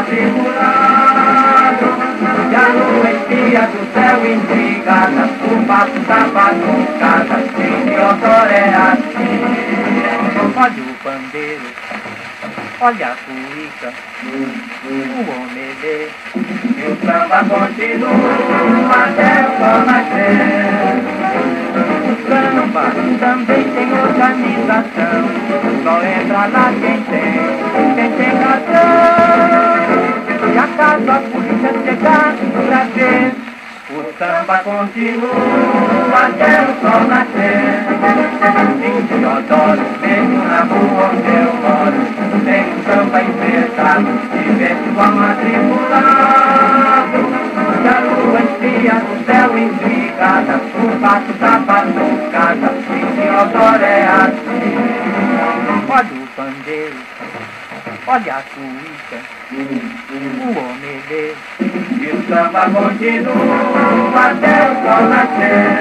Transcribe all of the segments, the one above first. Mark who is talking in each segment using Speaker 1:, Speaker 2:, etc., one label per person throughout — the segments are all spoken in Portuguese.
Speaker 1: matriculado E a lua espia do céu intrigada O passo tapa com casa Sem de é assim. Olha o pandeiro Olha a cuíca O homem E o samba continua Até o sol nascer O samba também tem organização Só entra lá quem tem samba continua Até o sol nascer Em Teodoro, mesmo na rua onde eu moro. Tem um samba enfeitado Diverso matriculado E a lua espia no céu intrigada O passo da batucada Em Teodoro é assim. Olha o pandeiro, olha a cuíca, o homem vê, e o samba continua até o sol nascer.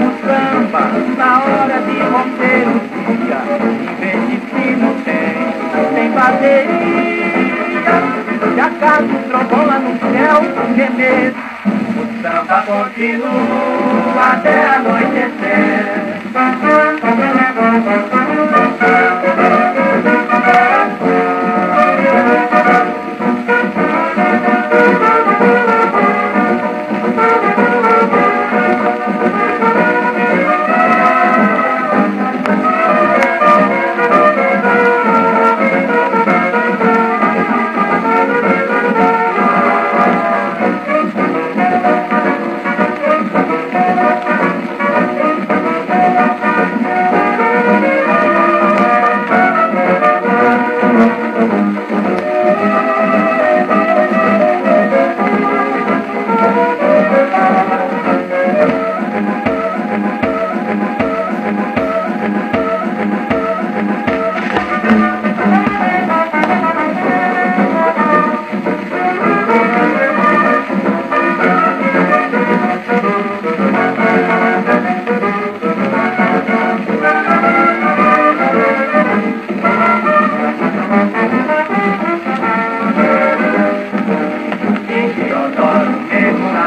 Speaker 1: O samba, na hora de romper o dia, em vez de tem, tem bateria, e acaso trovão lá no céu gemer. O samba continua até anoitecer.